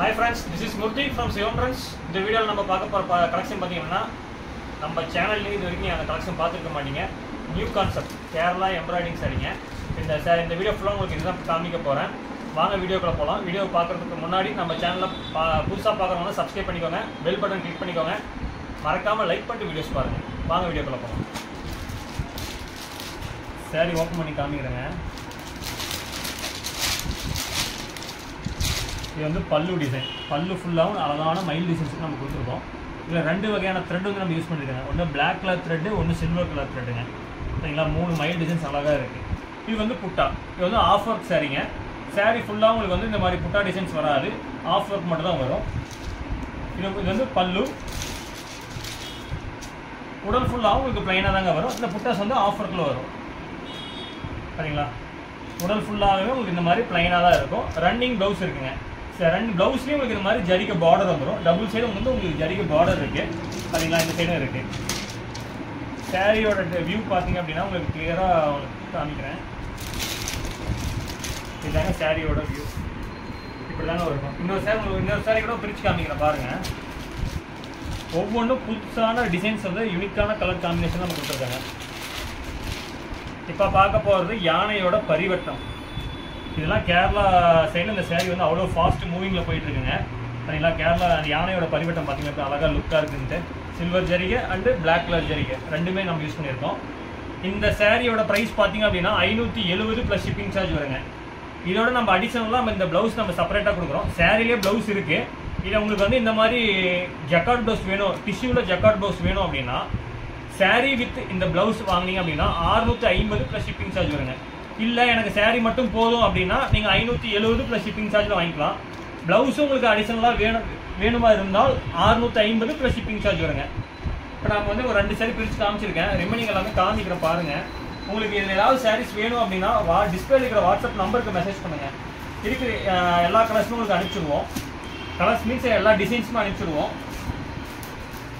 Hi friends this is Murthy from Sivam friends இந்த வீடியோவில் நம்ம பார்க்க போகிற கலெக்ஷன் பார்த்தீங்கன்னா நம்ம சேனல்லேயும் இது வரைக்கும் அந்த கலெக்ஷன் பார்த்துருக்க மாட்டீங்க. நியூ கான்செப்ட் கேரளா எம்ப்ராய்டிங் சரிங்க இந்த சார் இந்த வீடியோ ஃபுல்லாக உங்களுக்கு இதுதான் காமிக்க போகிறேன் வாங்க வீடியோக்குள்ளே போகலாம் வீடியோ பார்க்குறதுக்கு முன்னாடி நம்ம சேனலில் பா புதுசாக பார்க்குறவங்க சப்ஸ்கிரைப் பண்ணிக்கோங்க. பெல் பட்டன் கிளிக் பண்ணிக்கோங்க. மறக்காமல் லைக் பண்ணிட்டு வீடியோஸ் பாருங்கள் வாங்க வீடியோக்குள்ளே போகலாம் சரி ஓப்பன் பண்ணி காமிக்கிறேங்க. இது வந்து பல்லு டிசைன் பல்லு ஃபுல்லாகவும் அழகான மயில் டிசைன்ஸ் நம்ம கொடுத்துருக்கோம். இதில் ரெண்டு வகையான த்ரெட் வந்து நம்ம யூஸ் பண்ணியிருக்காங்க ஒன்று பிளாக் கலர் த்ரெட்டு ஒன்று சில்வர் கலர் த்ரெட்டுங்க சரிங்களா? மூணு மயில் டிசைன்ஸ் அழகாக இருக்குது இது வந்து புட்டா. இது வந்து ஆஃப் ஒர்க் சாரீங்க saree ஃபுல்லாக உங்களுக்கு வந்து இந்த மாதிரி புட்டா டிசைன்ஸ் வராது. ஆஃப் ஒர்க் மட்டும் தான் வரும். இது இது வந்து பல்லு. உடல் ஃபுல்லாகவும் உங்களுக்கு ப்ளைனாக தாங்க வரும். இந்த புட்டாஸ் வந்து ஆஃப் ஒர்க்கில் வரும். சரிங்களா? உடல் ஃபுல்லாகவே உங்களுக்கு இந்த மாதிரி ப்ளைனாக தான் இருக்கும். ரன்னிங் ப்ளவுஸ் இருக்குங்க. சார் ரெண்டு ப்ளவுஸ்லேயும் உங்களுக்கு இந்த மாதிரி ஜரிக்க பார்டர் வந்துடும் டபுள் சைடும் வந்து உங்களுக்கு ஜரிக்க பார்டர் இருக்குது பார்த்தீங்களா இந்த சைடும் இருக்குது சாரியோட வியூ பார்த்தீங்க அப்படின்னா உங்களுக்கு கிளியராக உங்களுக்கு காமிக்கிறேன். இதுதாங்க சாரியோட வியூ இப்படி தாங்க இருக்கும் இன்னொரு சாரி உங்களுக்கு இன்னொரு சாரி கூட பிரித்து காமிக்கிறேன் பாருங்கள் ஒவ்வொன்றும் புதுசான டிசைன்ஸ் வந்து யூனிக்கான கலர் காம்பினேஷன் நம்ம கொடுத்துருக்காங்க. இப்போ பார்க்க போகிறது யானையோட பரிவட்டம் இதெல்லாம் கேரளா சைடில் இந்த சேரீ வந்து அவ்வளோ ஃபாஸ்ட் மூவிங்கில் போயிட்டுருக்குங்க. சரிங்களா கேரளா அந்த யானையோட பரிவட்டம் பார்த்தீங்கன்னா அழகாக லுக்காக இருக்குன்ட்டு. சில்வர் ஜரிகை அண்டு பிளாக் கலர் ஜரிகை. ரெண்டுமே நம்ம யூஸ் பண்ணியிருக்கோம். இந்த சேரீயோட ப்ரைஸ் பார்த்தீங்க அப்படின்னா ஐநூற்றி எழுபது ப்ளஸ் ஷிப்பிங் சார்ஜ் வருங்க. இதோட நம்ம அடிஷனலாக நம்ம இந்த ப்ளவுஸ் நம்ம செப்பரேட்டாக கொடுக்குறோம். சேரீலேயே ப்ளவுஸ் இருக்குது இதில் உங்களுக்கு வந்து இந்த மாதிரி ஜக்கார்ட் ப்ளவுஸ் வேணும் டிஷ்யூவில் ஜக்கார்ட் ப்ளவுஸ் வேணும் அப்படின்னா சேரீ வித் இந்த ப்ளவுஸ் வாங்கினீங்க அப்படின்னா அறுநூற்றி ஐம்பது ப்ளஸ் ஷிப்பிங் சார்ஜ் வருங்க. இல்லை எனக்கு சேரீ மட்டும் போதும் அப்படின்னா நீங்கள் ஐநூற்றி எழுபது ப்ளஸ் ஷிப்பிங் சார்ஜில் வாங்கிக்கலாம். ப்ளவுஸும் உங்களுக்கு அடிஷனலாக வேணும் வேணுமா இருந்தால் அறுநூற்றி ஐம்பது ப்ளஸ் ஷிப்பிங் சார்ஜ் வருங்க. இப்போ நான் வந்து ஒரு ரெண்டு சேரீ பிரித்து காமிச்சிருக்கேன். ரிமைனிங் எல்லாமே காமிக்கிறேன் பாருங்கள் உங்களுக்கு இதில் ஏதாவது சாரீஸ் வேணும் அப்படின்னா வா டிஸ்பிளே இருக்கிற வாட்ஸ்அப் நம்பருக்கு மெசேஜ் பண்ணுங்கள் இருக்கிற எல்லா கலர்ஸும் உங்களுக்கு அனுப்பிச்சிடுவோம். கலர்ஸ் மீன்ஸ் எல்லா டிசைன்ஸுமே அனுப்பிச்சிடுவோம்.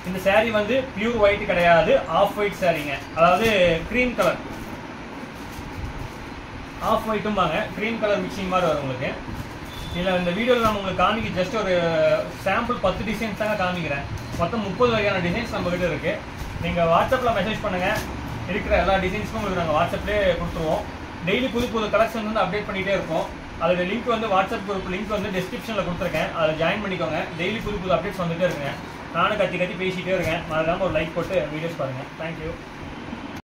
இந்த சேரீ வந்து பியூர் ஒயிட் கிடையாது ஆஃப் ஒயிட் சாரீங்க அதாவது க்ரீம் கலர் ஆஃப் ஒயிட்டும்பாங்க க்ரீன் கலர் மிக்சிங் மாதிரி வரும் உங்களுக்கு. இதில் இந்த வீடியோவில் நான் உங்களுக்கு காமிக்க ஜஸ்ட் ஒரு சாம்பிள் பத்து டிசைன்ஸ் தாங்க காமிக்கிறேன். மொத்தம் முப்பது வகையான டிசைன்ஸ் நம்ம கிட்ட நீங்கள் வாட்ஸ்அப்பில் மெசேஜ் பண்ணுங்கள் இருக்கிற எல்லா டிசைன்ஸுக்கும் உங்களுக்கு நாங்கள் வாட்ஸ்அப்லேயே கொடுத்துருவோம். டெய்லி புது புது கலெக்ஷன் வந்து அப்டேட் பண்ணிகிட்டே இருக்கோம். அதோட லிங்க் வந்து வாட்ஸ்அப் குரூப் லிங்க் வந்து டிஸ்கிரிப்ஷனில் கொடுத்துருக்கேன். அதில் ஜாயின் பண்ணிக்கோங்க. டெய்லி புது புது அப்டேட்ஸ் வந்துகிட்டே இருக்குங்க. நானும் கத்தி கத்தி பேசிகிட்டே இருக்கேன். மறக்காமல் ஒரு லைக் போட்டு வீடியோஸ் பாருங்கள் தேங்க்யூ